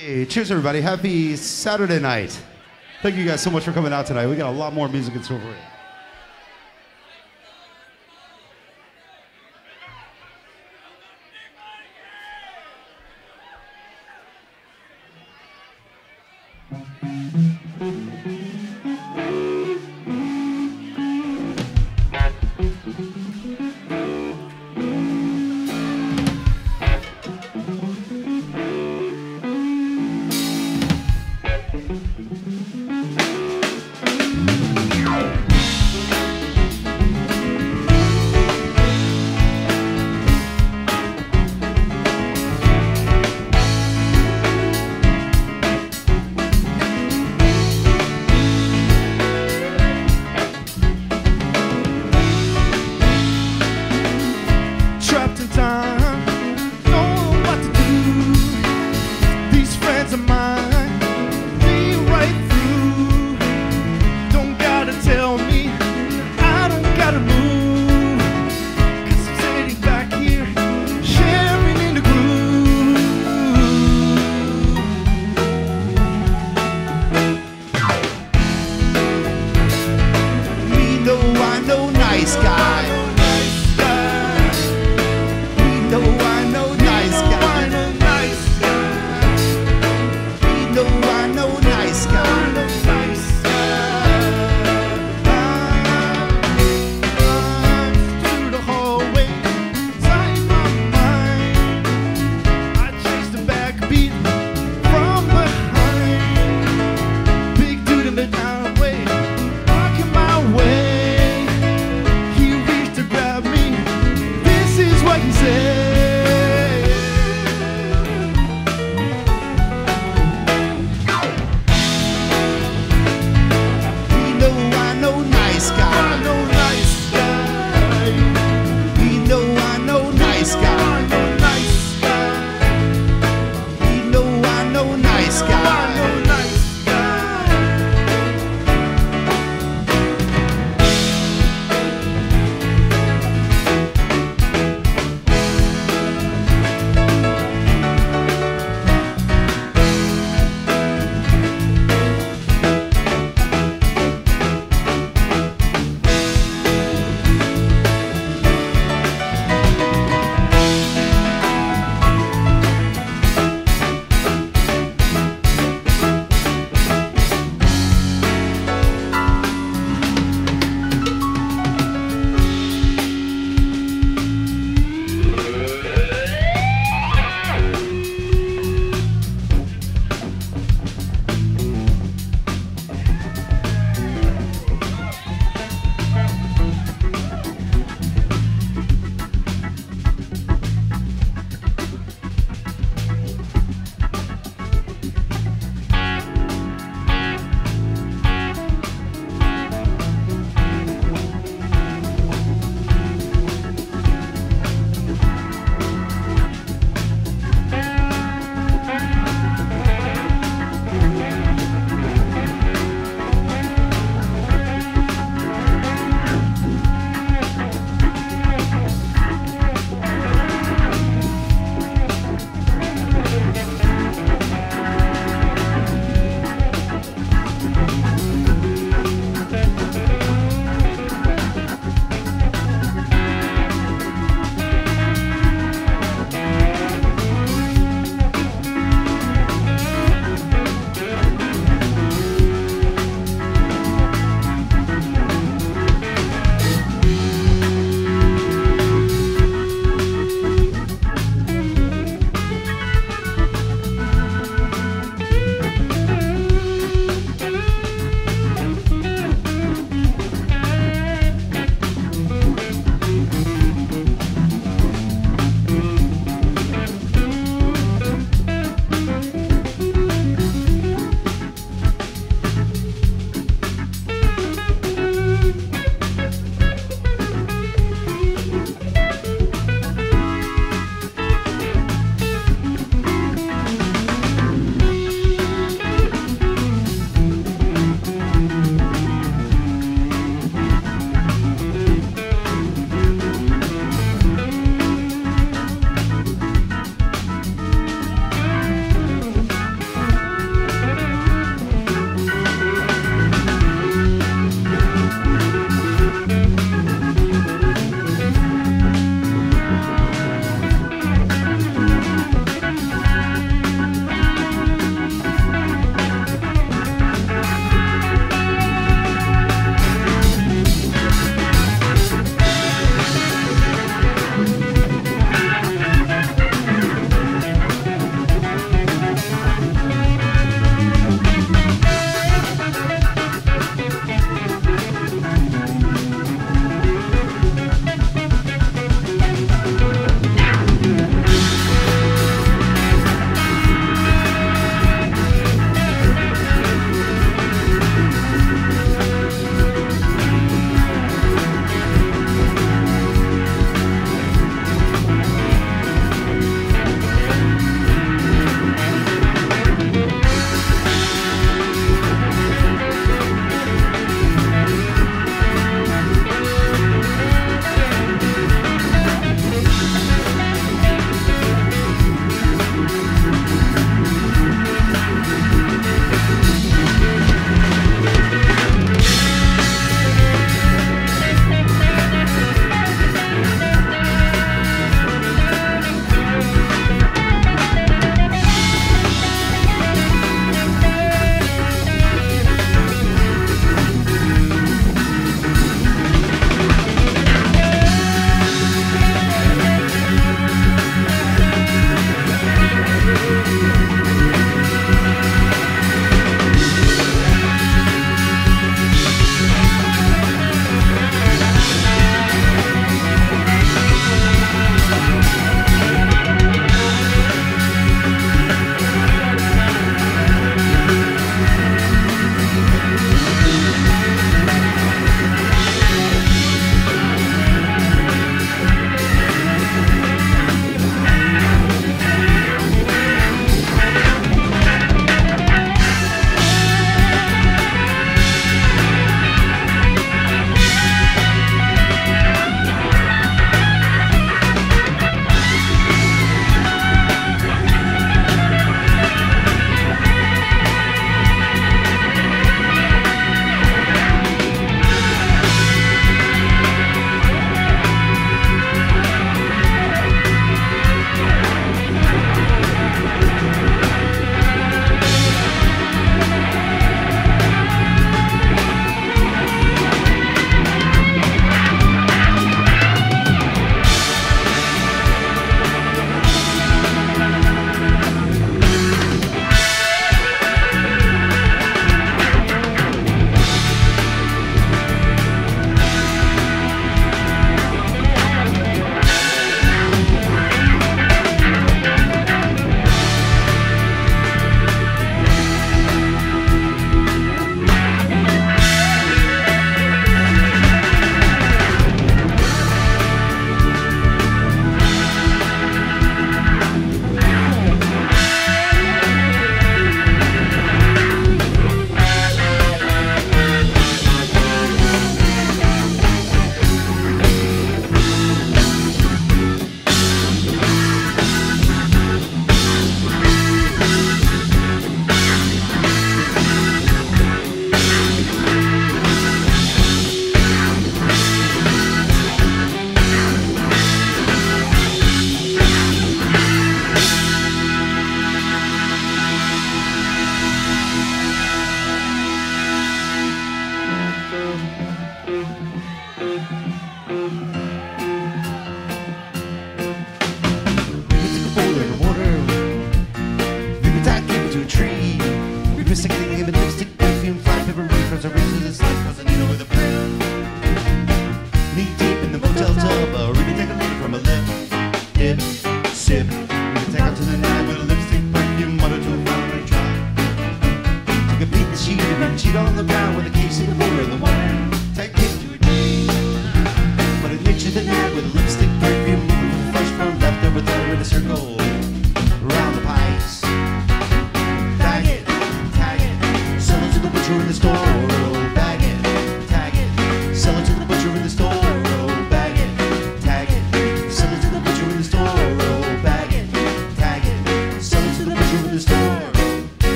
Hey, cheers, everybody. Happy Saturday night. Thank you guys so much for coming out tonight. We got a lot more music in store for you. amar.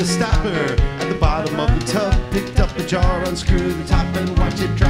The stopper. At the bottom of the tub, picked up the jar, unscrewed the top, and watched it drop.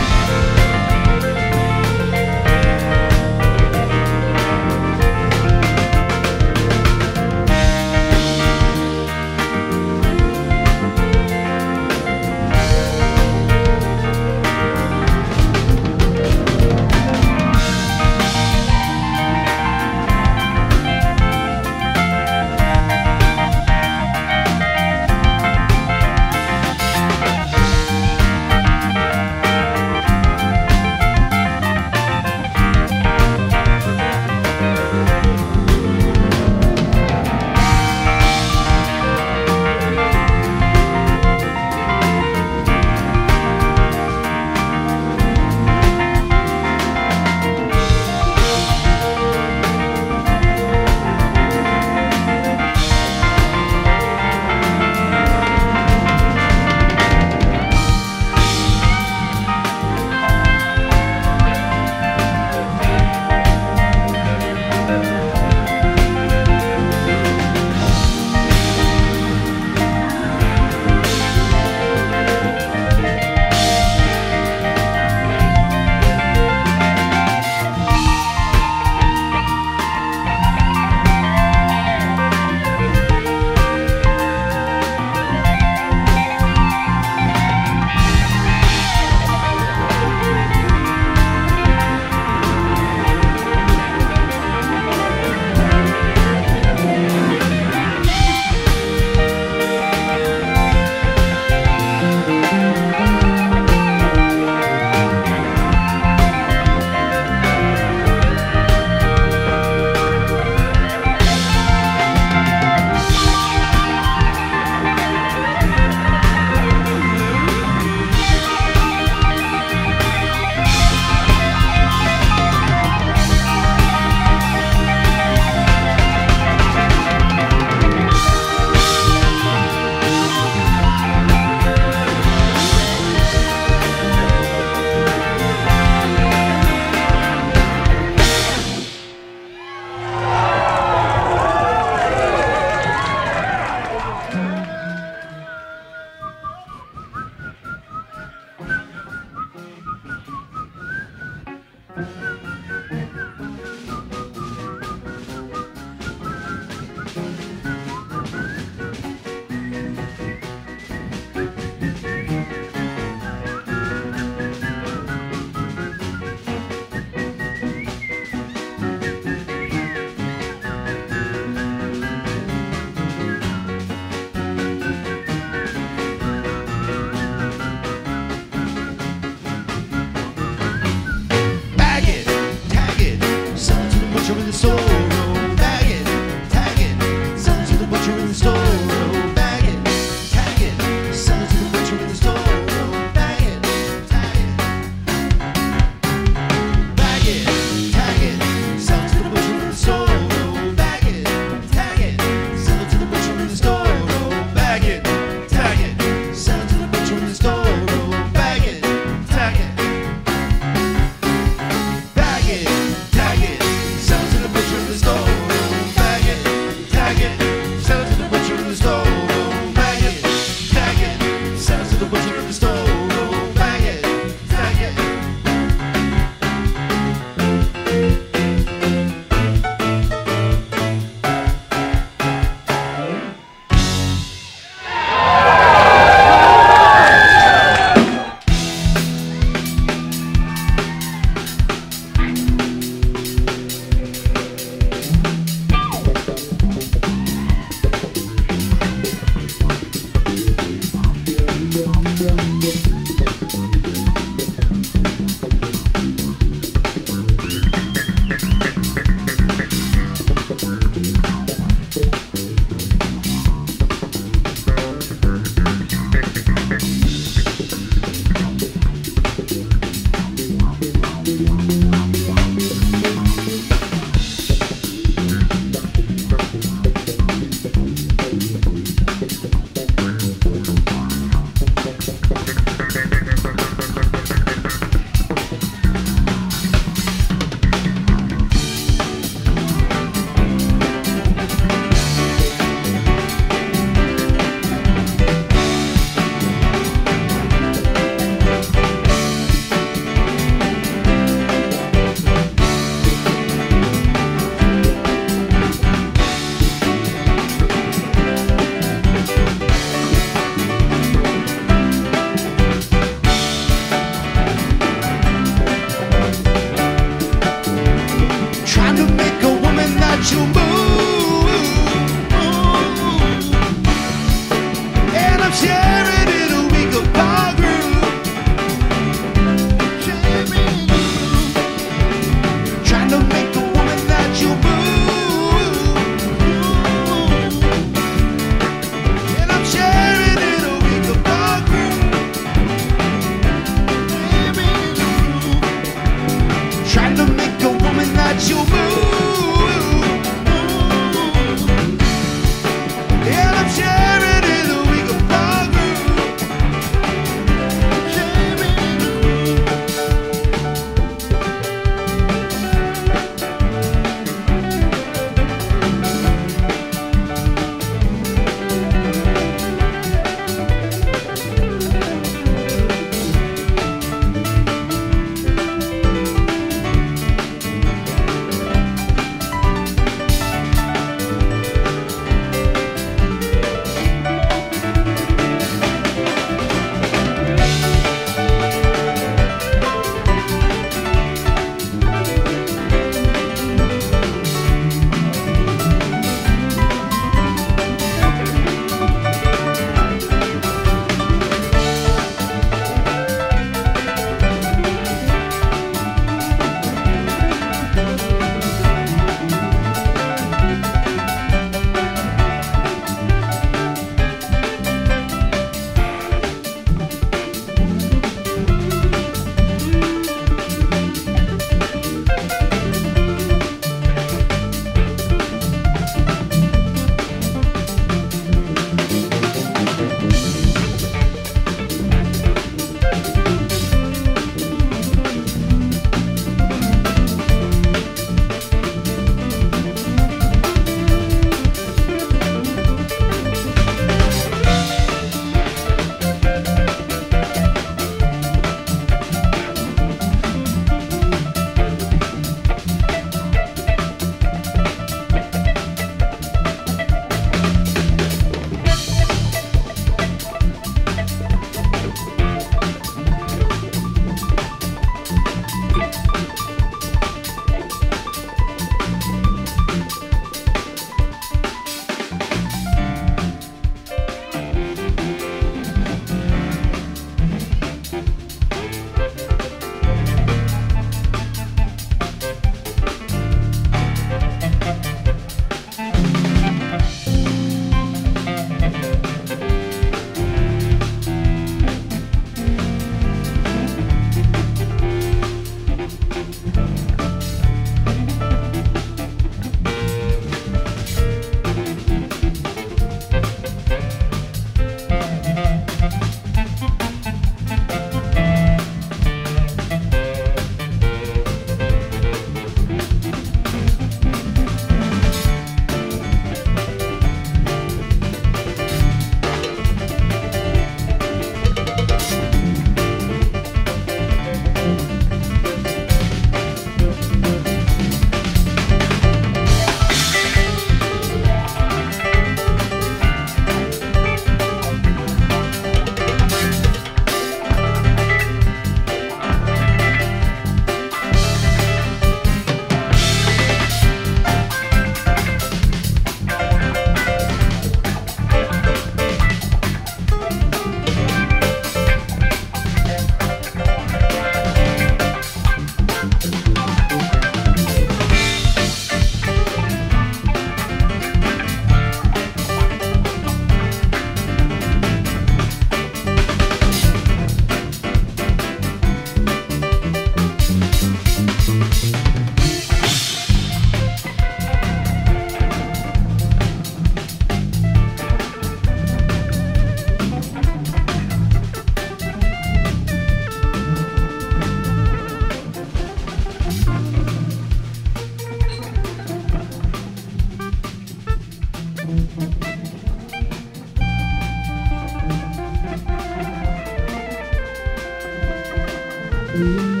Mm-hmm.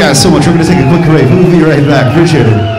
Guys so much. We're going to take a quick break. We'll be right back. Appreciate it.